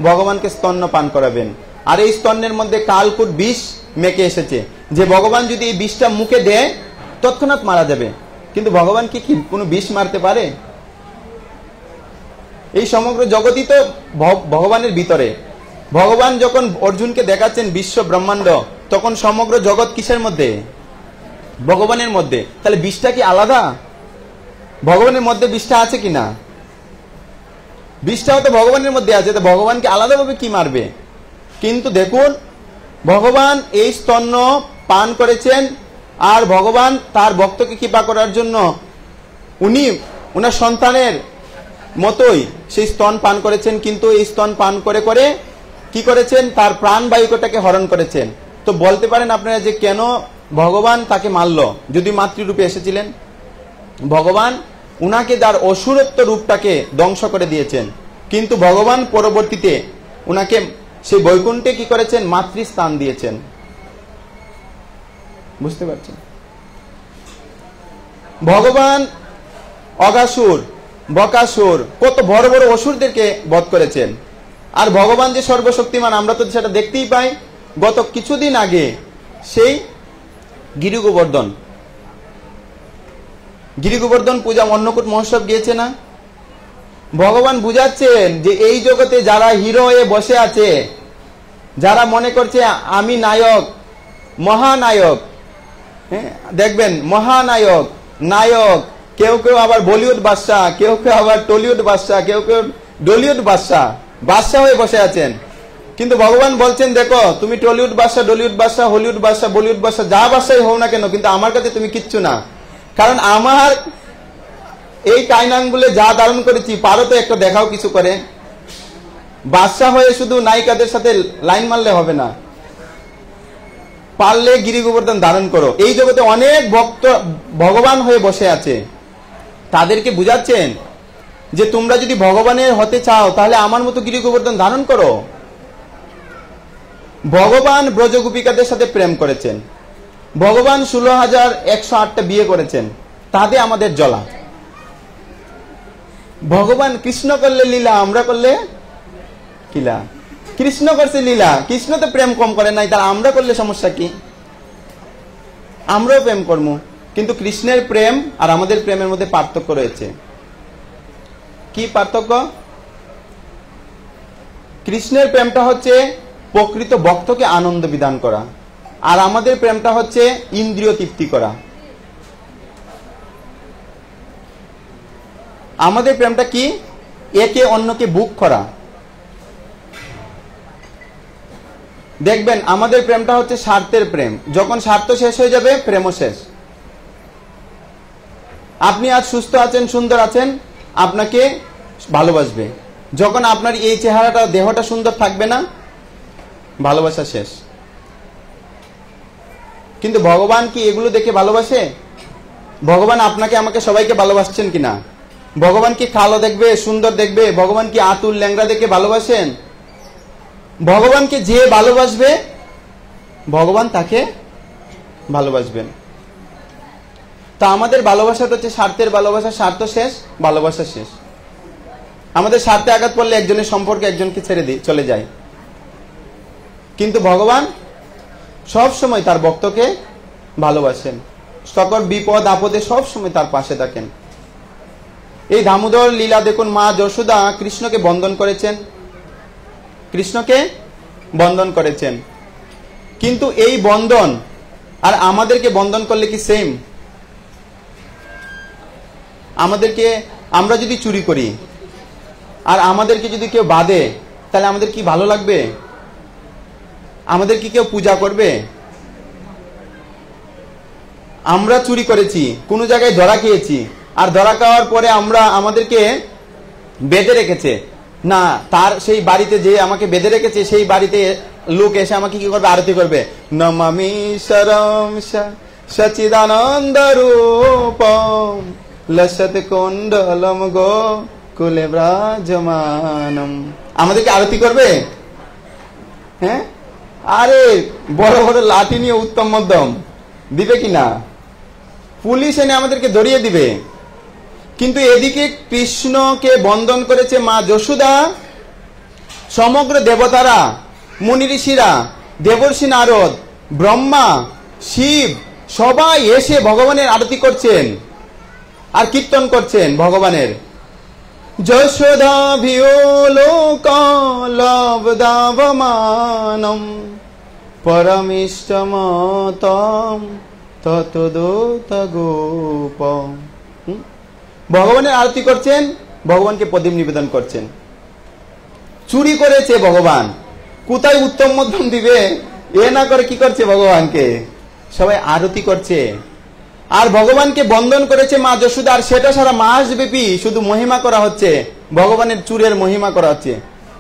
ভগবানকে স্তন্য পান করাবেন। আর এই স্তন্যের মধ্যে কালকুট বিষ মেকে এসেছে। যে ভগবান যদি এই বিষটা মুখে দেয়, তৎক্ষণাৎ মারা যাবে। কিন্তু ভগবান কি কি কোনো বিষ মারতে পারে? এই সমগ্র জগতই তো ভগবানের ভিতরে। ভগবান যখন অর্জুনকে দেখাচ্ছেন বিশ্ব ব্রহ্মাণ্ড, তখন সমগ্র জগৎ কিসের মধ্যে? ভগবানের মধ্যে। তাহলে বিষটা কি আলাদা? ভগবানের মধ্যে বিষটা আছে কি না? বিষটাও তো ভগবানের মধ্যে আছে, তো ভগবানকে আলাদাভাবে কি মারবে? কিন্তু দেখুন, ভগবান এই স্তন্য পান করেছেন, আর ভগবান তার ভক্তকে কৃপা করার জন্য, উনি ওনার সন্তানের মতোই সেই স্তন পান করেছেন, কিন্তু এই স্তন পান করে করে কি করেছেন? তার প্রাণ বায়ুকটাকে হরণ করেছেন। তো বলতে পারেন আপনারা যে কেন ভগবান তাকে মারল? যদি মাতৃরূপে এসেছিলেন। ভগবান উনাকে তার অসুরত্ব রূপটাকে ধ্বংস করে দিয়েছেন। কিন্তু ভগবান পরবর্তীতে উনাকে সেই বৈকুণ্ঠে কি করেছেন? মাতৃস্থান দিয়েছেন। বুঝতে পারছেন? ভগবান অগাসুর বকাসুর কত বড় বড় অসুরদেরকে বধ করেছেন। আর ভগবান যে সর্বশক্তিমান আমরা তো সেটা দেখতেই পাই। গত কিছুদিন আগে সেই গিরি গোবর্ধন গিরি গোবর্ধন পূজা অন্নকূট মহোৎসব গিয়েছে না? ভগবান বুঝাচ্ছেন যে এই জগতে যারা হিরো হয়ে বসে আছে যারা মনে করছে আমি নায়ক মহানায়ক হ্যাঁ, দেখবেন মহানায়ক নায়ক কেউ কেউ আবার বলিউড বাদশাহ কেউ কেউ আবার টলিউড বাদশাহ কেউ কেউ ডলিউড বাদশাহ বাদশাহ হয়ে বসে আছেন। কিন্তু ভগবান বলছেন, দেখো, তুমি টলিউড বাদশাহ ডলিউড বাদশাহ হলিউড বাদশাহ বলিউড বাদশাহ যা বাদশাই হও না কেন, কিন্তু আমার কাছে তুমি কিচ্ছু না। কারণ আমার এই কাইনাঙ্গুলে যা ধারণ করেছি, পারো তো একটা দেখাও কিছু করে। বাদশাহ হয়ে শুধু নায়িকাদের সাথে লাইন মারলে হবে না। পারলে গিরি গোবর্ধন ধারণ করো। এই জগতে অনেক ভক্ত ভগবান হয়ে বসে আছে। তাদেরকে বুঝাচ্ছেন যে তোমরা যদি ভগবানের হতে চাও, তাহলে আমার মতো গিরি গোবর্ধন ধারণ করো। ভগবান ব্রজগোপিকাদের সাথে প্রেম করেছেন। ভগবান ষোলো হাজার একশো আটটা বিয়ে করেছেন। তাতে আমাদের জলা ভগবান কৃষ্ণ করলে লীলা, আমরা করলে কিলা কৃষ্ণ করছে লীলা, কৃষ্ণ তো প্রেম কম করে নাই তার আমরা করলে সমস্যা কি? আমরাও প্রেম কর্ম। কিন্তু কৃষ্ণের প্রেম আর আমাদের প্রেমের মধ্যে পার্থক্য রয়েছে। কি পার্থক্য? কৃষ্ণের প্রেমটা হচ্ছে প্রকৃত ভক্তকে আনন্দ বিধান করা আর আমাদের প্রেমটা হচ্ছে ইন্দ্রিয় তৃপ্তি করা। আমাদের প্রেমটা কি? একে অন্যকে বুক করা। দেখবেন, আমাদের প্রেমটা হচ্ছে স্বার্থের প্রেম। যখন স্বার্থ শেষ হয়ে যাবে, প্রেমও শেষ। আপনি আজ সুস্থ আছেন, সুন্দর আছেন, আপনাকে ভালোবাসবে। যখন আপনার এই চেহারাটা, দেহটা সুন্দর থাকবে না, ভালোবাসা শেষ। কিন্তু ভগবান কি এগুলো দেখে ভালোবাসে? ভগবান আপনাকে, আমাকে সবাইকে ভালোবাসছেন কিনা? ভগবান কি কালো দেখবে, সুন্দর দেখবে? ভগবান কি আতুল ল্যাংরা দেখে ভালোবাসেন? ভগবানকে যে ভালোবাসবে, ভগবান তাকে ভালোবাসবেন। তা আমাদের ভালোবাসাটা হচ্ছে স্বার্থের ভালোবাসা, স্বার্থ শেষ, ভালোবাসা শেষ। আমাদের স্বার্থে আঘাত পড়লে একজনের সম্পর্কে একজনকে ছেড়ে দিই চলে যায়। কিন্তু ভগবান সব সময় তার ভক্তকে ভালোবাসেন। সকল বিপদ, আপদে সব সময় তার পাশে থাকেন। এই দামোদর লীলা দেখুন, মা যশোদা কৃষ্ণকে বন্দন করেছেন। কৃষ্ণকে বন্দন করেছেন। কিন্তু এই বন্ধন আর আমাদেরকে বন্ধন করলে কি সেম আমাদেরকে আমরা যদি চুরি করি, আর আমাদেরকে যদি কেউ বাঁধে তাহলে আমাদের কি ভালো লাগবে? আমাদের কি কেউ পূজা করবে? আমরা চুরি করেছি, কোনো জায়গায় ধরা খেয়েছি, আর ধরা খাওয়ার পরে আমরা আমাদেরকে বেঁধে রেখেছে। না, তার সেই বাড়িতে যে আমাকে বেঁধে রেখেছে, সেই বাড়িতে লোক এসে আমাকে কি করবে? আরতি করবে। নমামি সরম সচিদানন্দ রূপম। লসত কুণ্ডলম গো কুলে ব্রাজমানম। আমাদেরকে আরতি করবে? হ্যাঁ? আরে, বড় বড় লাঠি নিয়ে উত্তম মধ্যম। দিবে কি না? পুলিশ এনে আমাদেরকে ধরিয়ে দিবে। কিন্তু এদিকে কৃষ্ণকে বন্দন করেছে মা যশোদা, সমগ্র দেবতারা, মুনি ঋষিরা, দেবর্ষী নারদ, ব্রহ্মা, শিব, সবাই এসে ভগবানের আরতি করছেন। আর কীর্তন করছেন ভগবানের। যশোদা ভিয়োলোকলবদাবমানম পরমিষ্টমতম ততদূত গোপম? ভগবানের আরতি করছেন, ভগবানকে প্রদীপ নিবেদন করছেন। চুরি করেছে ভগবান, কোথায় উত্তম মধ্যম দিবে? এ না করে কি করছে ভগবানকে? সবাই আরতি করছে। আর ভগবানকে বন্দন করেছে মা যশোদা, আর সেটা সারা মাস ব্যাপী শুধু মহিমা করা হচ্ছে। ভগবানের চুরের মহিমা করা হচ্ছে।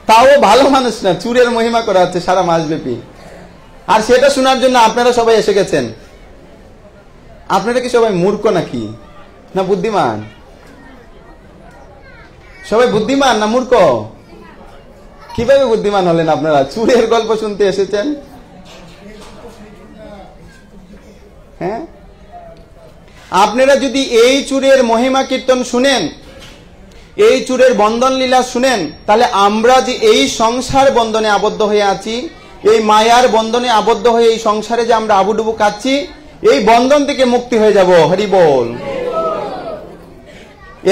তাও ভালো মানুষ না, চুরের মহিমা করা হচ্ছে সারা মাস ব্যাপী আর সেটা শোনার জন্য আপনারা সবাই এসে গেছেন। আপনারা কি সবাই মূর্খ নাকি? না বুদ্ধিমান? সবাই বুদ্ধিমান না মূর্খ? কীভাবে বুদ্ধিমান হলেন আপনারা? চুরের গল্প শুনতে এসেছেন? হ্যাঁ? আপনারা যদি এই চুরের মহিমা কীর্তন শুনেন, এই চুরের বন্ধন লীলা শুনেন, তাহলে আমরা যে এই সংসার বন্ধনে আবদ্ধ হয়ে আছি, এই মায়ার বন্ধনে আবদ্ধ হয়ে এই সংসারে যে আমরা আবুডুবু কাচ্ছি, এই বন্ধন থেকে মুক্তি হয়ে যাব। হরি বল।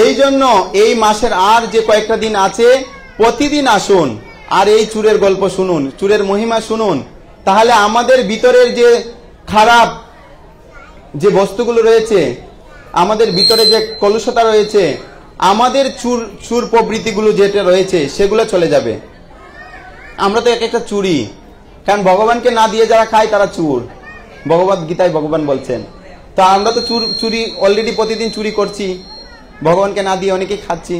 এই জন্য এই মাসের আর যে কয়েকটা দিন আছে, প্রতিদিন আসুন আর এই চুরের গল্প শুনুন, চুরের মহিমা শুনুন। তাহলে আমাদের ভিতরের যে খারাপ যে বস্তুগুলো রয়েছে, আমাদের ভিতরে যে কলুষতা রয়েছে, আমাদের চুর চুর প্রবৃত্তিগুলো যেটা রয়েছে, সেগুলো চলে যাবে। আমরা তো এক একটা চুরি কারণ ভগবানকে না দিয়ে যারা খায়, তারা চুর। ভগবত গীতায় ভগবান বলছেন। তো আমরা তো চুর, চুরি অলরেডি প্রতিদিন চুরি করছি। ভগবানকে না দিয়ে অনেকেই খাচ্ছি।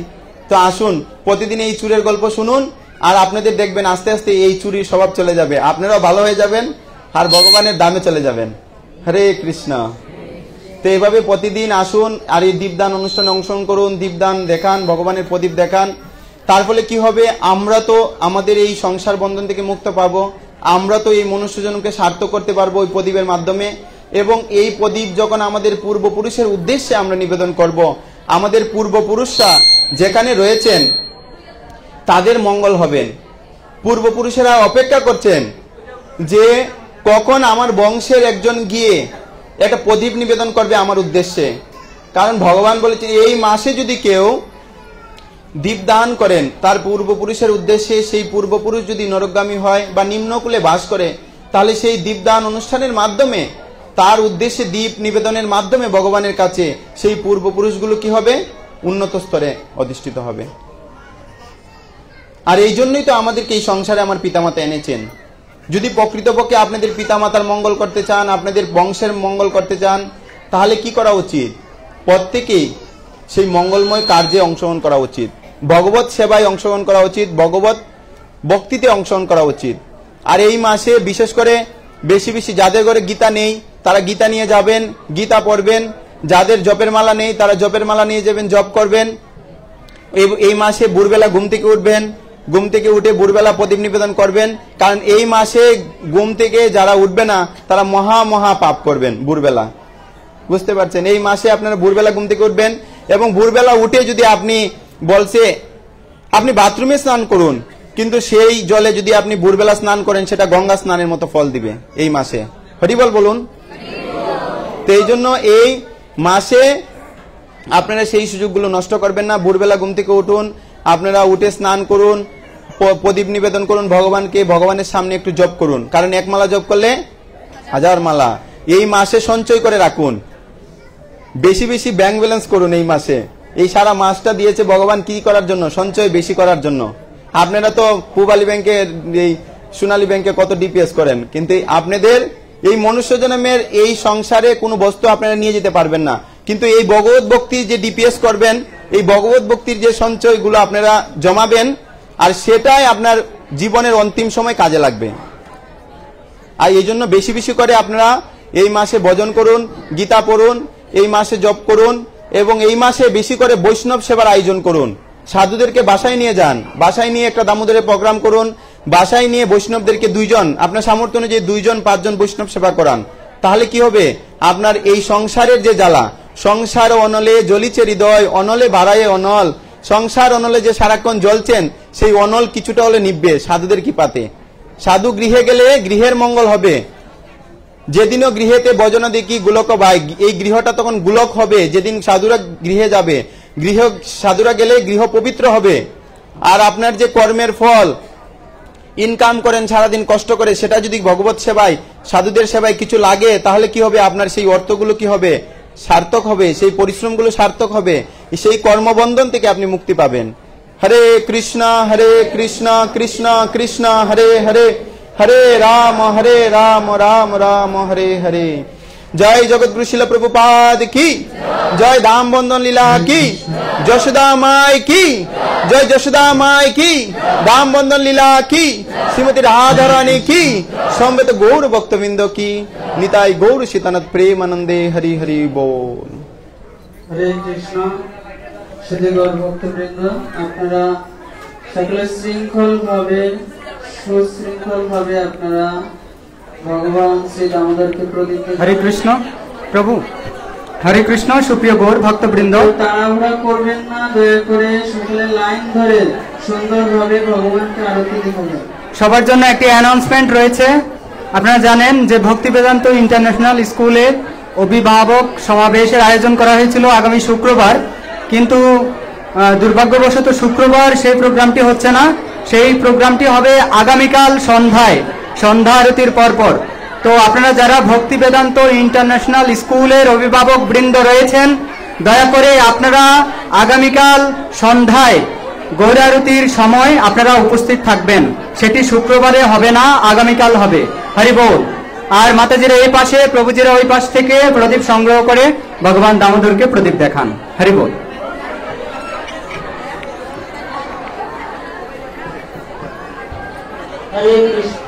তো আসুন, প্রতিদিন এই চুরের গল্প শুনুন, আর আপনাদের দেখবেন আস্তে আস্তে এই চুরির স্বভাব চলে যাবে। আপনারাও ভালো হয়ে যাবেন, আর ভগবানের দামে চলে যাবেন। হরে কৃষ্ণ। তো এইভাবে প্রতিদিন আসুন আর এই দীপদান অনুষ্ঠানে অংশগ্রহণ করুন, দীপদান দেখান, ভগবানের প্রদীপ দেখান। তার ফলে কি হবে? আমরা তো আমাদের এই সংসার বন্ধন থেকে মুক্ত পাবো। আমরা তো এই মনুষ্যজনকে সার্থক করতে পারব ওই প্রদীপের মাধ্যমে। এবং এই প্রদীপ যখন আমাদের পূর্বপুরুষের উদ্দেশ্যে আমরা নিবেদন করব, আমাদের পূর্বপুরুষরা যেখানে রয়েছেন, তাদের মঙ্গল হবেন পূর্বপুরুষেরা অপেক্ষা করছেন যে কখন আমার বংশের একজন গিয়ে একটা প্রদীপ নিবেদন করবে আমার উদ্দেশ্যে? কারণ ভগবান বলেছে এই মাসে যদি কেউ দীপদান করেন, তার পূর্বপুরুষের উদ্দেশ্যে সেই পূর্বপুরুষ যদি নরকগামী হয় বা নিম্নকুলে বাস করে, তাহলে সেই দীপদান অনুষ্ঠানের মাধ্যমে, তার উদ্দেশ্যে দীপ নিবেদনের মাধ্যমে ভগবানের কাছে সেই পূর্বপুরুষগুলো কি হবে? উন্নত স্তরে অধিষ্ঠিত হবে। আর এই জন্যই তো আমাদেরকে এই সংসারে আমার পিতামাতা এনেছেন। যদি প্রকৃতপক্ষে আপনাদের পিতামাতার মঙ্গল করতে চান, আপনাদের বংশের মঙ্গল করতে চান, তাহলে কি করা উচিত? প্রত্যেকেই সেই মঙ্গলময় কার্যে অংশগ্রহণ করা উচিত। ভগবত সেবায় অংশগ্রহণ করা উচিত, ভগবত ভক্তিতে অংশগ্রহণ করা উচিত। আর এই মাসে বিশেষ করে বেশি বেশি যাদের ঘরে গীতা নেই, তারা গীতা নিয়ে যাবেন, গীতা পড়বেন। যাদের জপের মালা নেই, তারা জপের মালা নিয়ে যাবেন, জপ করবেন। এই- এই মাসে ভোরবেলা ঘুম থেকে উঠবেন। ঘুম থেকে উঠে ভোরবেলা প্রদীপ নিবেদন করবেন, কারণ এই মাসে ঘুম থেকে যারা উঠবে না, তারা মহা মহা পাপ করবেন ভোরবেলা। বুঝতে পারছেন? এই মাসে আপনারা ভোরবেলা ঘুম থেকে উঠবেন এবং ভোরবেলা উঠে যদি আপনি বলছে, আপনি বাথরুমে স্নান করুন, কিন্তু সেই জলে যদি আপনি ভোরবেলা স্নান করেন, সেটা গঙ্গা স্নানের মতো ফল দিবে এই মাসে। হরিবল বলুন। তো এই জন্য এই মাসে আপনারা সেই সুযোগগুলো নষ্ট করবেন না। ভোরবেলা ঘুম থেকে উঠুন, আপনারা উঠে স্নান করুন প্রদীপ নিবেদন করুন, ভগবানকে, ভগবানের সামনে একটু জপ করুন। কারণ এক মালা জপ করলে হাজার মালা। এই মাসে সঞ্চয় করে রাখুন। বেশি বেশি ব্যাংক ব্যালেন্স করুন এই মাসে। এই সারা মাসটা দিয়েছে ভগবান কি করার জন্য? সঞ্চয় বেশি করার জন্য। আপনারা তো পূবালী ব্যাংকে এই সোনালী ব্যাংকে কত ডিপিএস করেন। কিন্তু আপনাদের এই মনুষ্য জন্মের এই সংসারে কোনো বস্তু আপনারা নিয়ে যেতে পারবেন না। কিন্তু এই ভগবত ভক্তির যে ডিপিএস করবেন, এই ভগবত ভক্তির যে সঞ্চয়গুলো আপনারা জমাবেন আর সেটাই আপনার জীবনের অন্তিম সময় কাজে লাগবে। আর এই জন্য বেশি বেশি করে আপনারা এই মাসে ভজন করুন, গীতা পড়ুন, এই মাসে জপ করুন এবং এই মাসে বেশি করে বৈষ্ণব সেবার আয়োজন করুন। সাধুদেরকে বাসায় নিয়ে যান, বাসায় নিয়ে একটা দামোদরের প্রোগ্রাম করুন, বাসায় নিয়ে বৈষ্ণবদেরকে দুইজন, আপনার সামর্থ্য অনুযায়ী দুইজন, পাঁচজন বৈষ্ণব সেবা করান। তাহলে কি হবে? আপনার এই সংসারের যে জ্বালা, সংসার অনলে জ্বলিছে হৃদয়, অনলে বাড়ায় অনল, সংসার অনলে যে সারাক্ষণ জ্বলছেন সেই অনল কিছুটা হলে নিববে সাধুদের কি পাতে সাধু গৃহে গেলে গৃহের মঙ্গল হবে। যেদিনও গৃহেতে বজনা দেখি গুলক ভাই এই গৃহটা তখন গুলক হবে, যেদিন সাধুরা গৃহে যাবে। গৃহ, সাধুরা গেলে গৃহ পবিত্র হবে। আর আপনার যে কর্মের ফল, ইনকাম করেন, সারাদিন কষ্ট করে, সেটা যদি ভগবত সেবায়, সাধুদের সেবায় কিছু লাগে, তাহলে কি হবে? আপনার সেই অর্থগুলো কি হবে? সার্থক হবে, সেই পরিশ্রমগুলো সার্থক হবে। সেই কর্মবন্ধন থেকে আপনি মুক্তি পাবেন। হরে কৃষ্ণ হরে কৃষ্ণ কৃষ্ণ কৃষ্ণ, হরে হরে হরে রাম হরে রাম রাম রাম, হরে হরে। জয় জগৎগুরু শিল প্রভুপাদ কি? জয় দাম বন্ধন লীলা কি? যশোদা মাই কি? জয় যশোদা মাই কি? দাম বন্ধন লীলা কি? শ্রীমতী রাধারানী কি? সম্বেত গৌর ভক্তবৃন্দ কি? নিতাই গৌর সীতানাথ প্রেমানন্দে হরি হরি বল। হরে কৃষ্ণ। সুদীগর ভক্তবৃন্দ আপনারা সকলে শৃঙ্খল ভাবে সুশৃঙ্খল ভাবে আপনারা ভগবান শ্রী দামোদরকে প্রদীপ হরে কৃষ্ণ প্রভু। হরে কৃষ্ণ সুপ্রিয় গৌর ভক্তবৃন্দ। তাড়াহুড়া করবেন না দয়া করে সকলে লাইন ধরে সুন্দরভাবে ভগবানকে আরতি দেখাবেন সবার জন্য একটি অ্যানাউন্সমেন্ট রয়েছে। আপনারা জানেন যে ভক্তি বেদান্ত ইন্টারন্যাশনাল স্কুলে অভিভাবক সমাবেশের আয়োজন করা হয়েছিল আগামী শুক্রবার। কিন্তু দুর্ভাগ্যবশত শুক্রবার সেই প্রোগ্রামটি হচ্ছে না। সেই প্রোগ্রামটি হবে আগামীকাল সন্ধ্যায়, সন্ধ্যা আরতির পরপর। তো আপনারা যারা ভক্তি বেদান্ত ইন্টারন্যাশনাল স্কুলের অভিভাবক বৃন্দ রয়েছেন, দয়া করে আপনারা আগামীকাল সন্ধ্যায় গৌরারতির সময় আপনারা উপস্থিত থাকবেন। সেটি শুক্রবারে হবে না, আগামীকাল হবে। হরি বল। আর মাতাজিরা এই পাশে, প্রভুজিরা ওই পাশ থেকে প্রদীপ সংগ্রহ করে ভগবান দামোদরকে প্রদীপ দেখান। হরি বল। হরে কৃষ্ণ